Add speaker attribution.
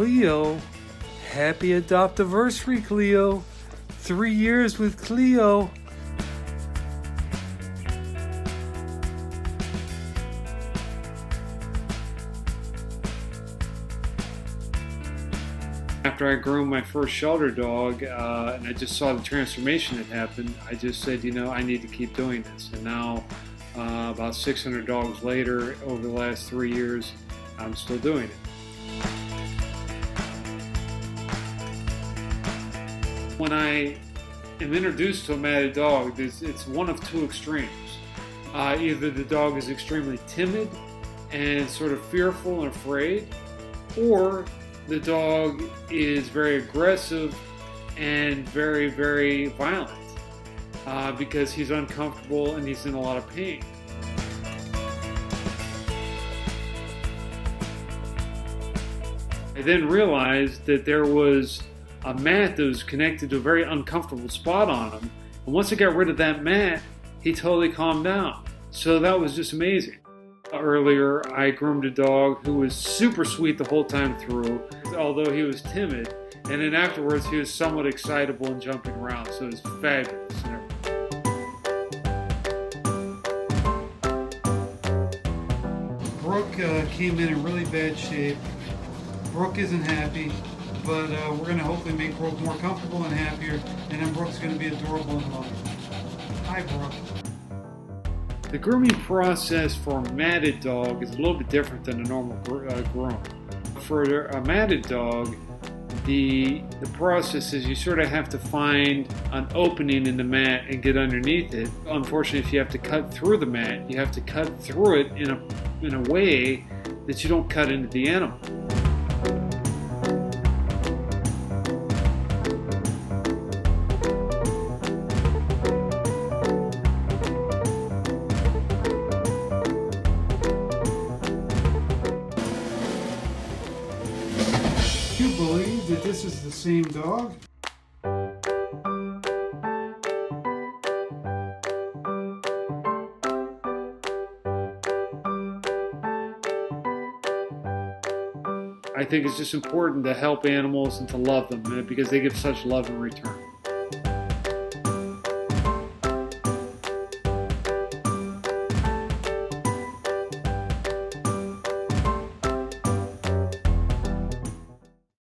Speaker 1: Cleo. Happy adoptiversary, Cleo. Three years with Cleo. After I groomed my first shelter dog uh, and I just saw the transformation that happened, I just said, you know, I need to keep doing this. And now, uh, about 600 dogs later, over the last three years, I'm still doing it. When I am introduced to a matted dog, it's one of two extremes. Uh, either the dog is extremely timid and sort of fearful and afraid, or the dog is very aggressive and very, very violent uh, because he's uncomfortable and he's in a lot of pain. I then realized that there was a mat that was connected to a very uncomfortable spot on him. And once I got rid of that mat, he totally calmed down. So that was just amazing. Earlier, I groomed a dog who was super sweet the whole time through, although he was timid. And then afterwards, he was somewhat excitable and jumping around, so it was fabulous. Brooke uh, came in in really bad shape. Brooke isn't happy, but uh, we're going to hopefully make Brooke more comfortable and happier, and then Brooke's going to be adorable and loving. Hi, Brooke. The grooming process for a matted dog is a little bit different than a normal gr uh, groom. For a matted dog, the the process is you sort of have to find an opening in the mat and get underneath it. Unfortunately, if you have to cut through the mat, you have to cut through it in a in a way that you don't cut into the animal. Believe that this is the same dog? I think it's just important to help animals and to love them eh, because they give such love in return.